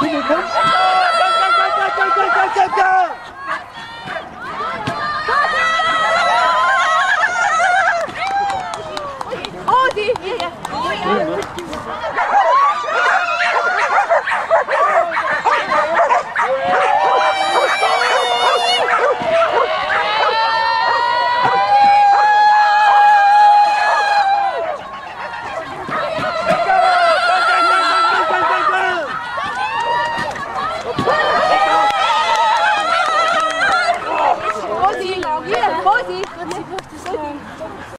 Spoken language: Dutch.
Can you come? Goed, goed, goed.